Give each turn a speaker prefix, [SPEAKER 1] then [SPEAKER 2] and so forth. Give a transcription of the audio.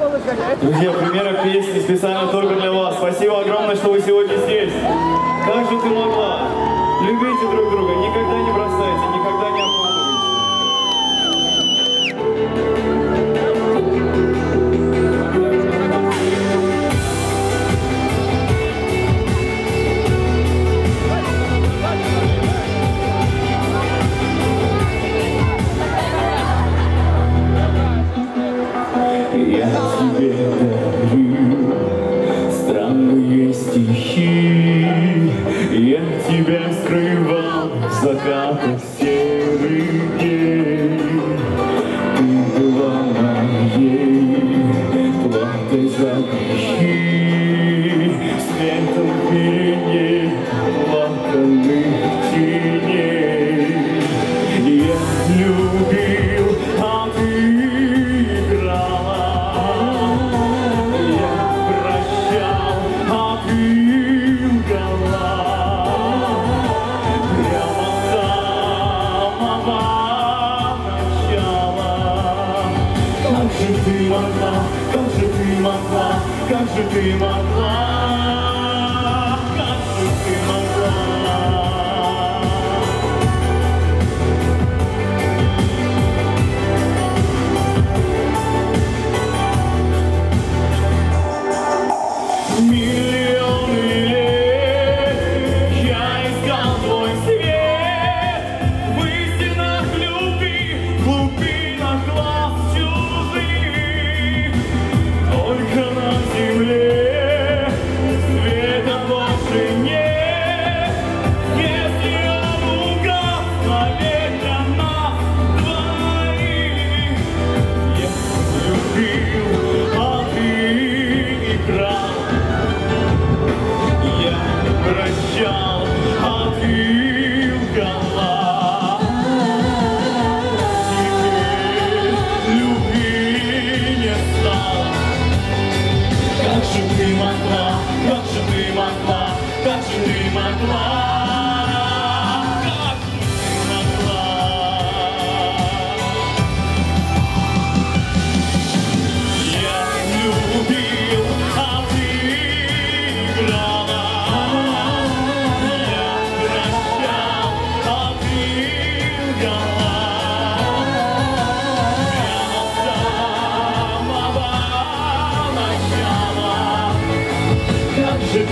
[SPEAKER 1] Друзья, примеры песни специально только для вас. Спасибо огромное, что вы сегодня здесь. Как же ты могла? Любите друг друга, никогда. закрывал заката серый день. Ты была моей платой за грехи, светом перед ней. могла, как же ты могла? John.